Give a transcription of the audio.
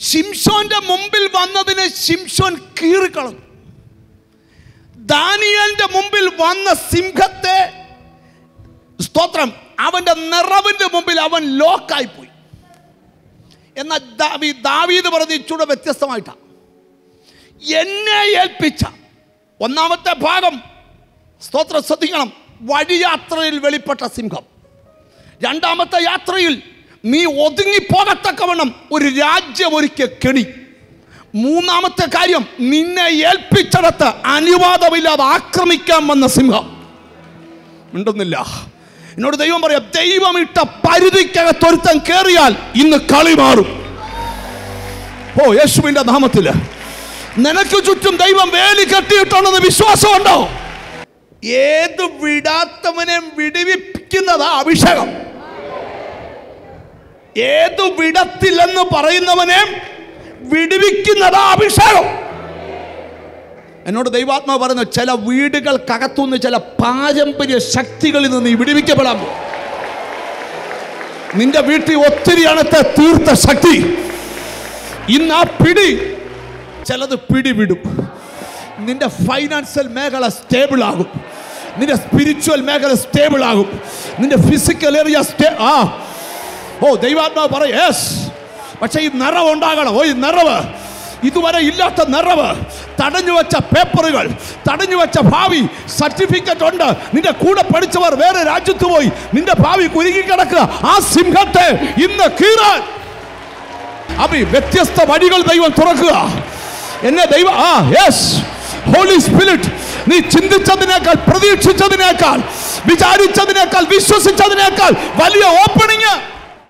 ശിംഷോന്റെ മുമ്പിൽ വന്നതിനെ ശിംഷോൻ കീറിക്കളഞ്ഞു. ദാനിയലിന്റെ മുമ്പിൽ വന്ന സിംഹത്തെ സ്തോത്രം അവന്റെ നിറവിന്റെ മുമ്പിൽ അവൻ ലോക്കായി പോയി എന്നാൽ ദാവി ദാവീദ് പറഞ്ഞ ഇച്ചൂടെ വ്യത്യസ്തമായിട്ടാണ് എന്നെ ഏൽപ്പിച്ച ഒന്നാമത്തെ ഭാഗം സ്തോത്രം ശ്രദ്ധിക്കണം വഴിയാത്രയിൽ വെളിപ്പെട്ട സിംഹം. രണ്ടാമത്തെ യാത്രയിൽ നീ ഒതുങ്ങിപ്പോകത്തക്കവണ്ണം ഒരു രാജ്യം ഒരുക്കിയ കെണി. മൂന്നാമത്തെ കാര്യം നിന്നെ ഏൽപ്പിച്ചടത്ത് അനുവാദമില്ലാതെ ആക്രമിക്കാൻ വന്ന സിംഹം. മിണ്ടുന്നില്ല. എന്നോട് ദൈവം പറയാം ദൈവം ഇട്ട പരിധിക്കകത്തൊരുത്തം കയറിയാൽ ഇന്ന് കളി മാറും. ഓ യേശുവിന്റെ നാമത്തിൽ നിനക്ക് ചുറ്റും ദൈവം വേലി കെട്ടിയിട്ടുണ്ടെന്ന് വിശ്വാസമുണ്ടോ? ഏത് വിടാത്തവനെ വിടുവിപ്പിക്കുന്നതാ അഭിഷേകം. ഏത് വിടത്തില്ലെന്ന് പറയുന്നവനെ വിടുവിക്കുന്നതാ അഭിഷേകം. എന്നോട് ദൈവാത്മാവ് പറയുന്നു ചില വീടുകൾക്കകത്തുനിന്ന് ചില പാരമ്പര്യ ശക്തികളിൽ നിന്ന് വിടുവിക്കപ്പെടാൻ. നിന്റെ വീട്ടിൽ ഒത്തിരി അണത്തെ തീർത്ത ശക്തി. ഇന്ന് ആ പിടി ചിലത് പിടിവിടും. നിന്റെ ഫൈനാൻഷ്യൽ മേഖല സ്റ്റേബിൾ ആകും. നിന്റെ സ്പിരിച്വൽ മേഖല സ്റ്റേബിൾ ആകും. നിന്റെ ഫിസിക്കൽ ഏരിയ സ്റ്റേ ആ ഓ ദൈവാത്മാവ് പറയും യെസ് പക്ഷേ ഈ നിറവ് ഉണ്ടാകണം. ഓ ഈ നിറവ്. ഇതുവരെ ഇല്ലാത്ത നിറവ്. തടഞ്ഞു വെച്ച പേപ്പറുകൾ തടഞ്ഞു വെച്ച ഭാവി സർട്ടിഫിക്കറ്റ് ഉണ്ട്. നിന്റെ കൂടെ പഠിച്ചവർ വേറെ രാജ്യത്ത് പോയി നിന്റെ ഭാവി കുരുങ്ങി കിടക്കുക. ആ സിംഹത്തെ ഇന്ന് കീറാൻ. ഈ വ്യത്യസ്ത വഴികൾ ദൈവം തുറക്കുക. എന്നെ ദൈവം ആ യെസ് ഹോളി സ്പിരിറ്റ് നീ ചിന്തിച്ചതിനേക്കാൾ പ്രതീക്ഷിച്ചതിനേക്കാൾ വിചാരിച്ചതിനേക്കാൾ വിശ്വസിച്ചതിനേക്കാൾ വലിയ ഓപ്പണിങ്